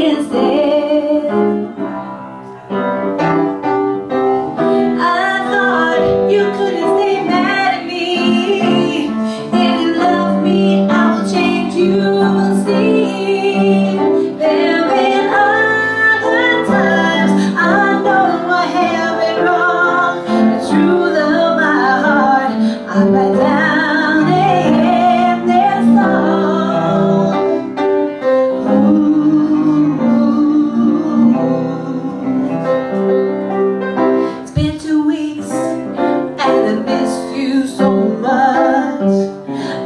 is this?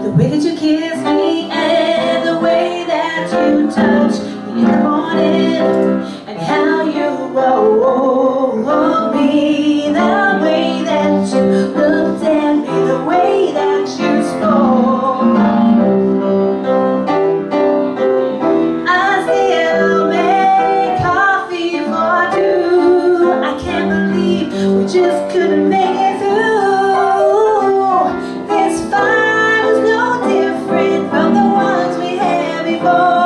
The way that you kiss me and the way that you touch me in the morning. And how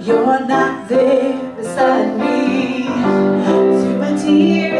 you're not there beside me. through my tears.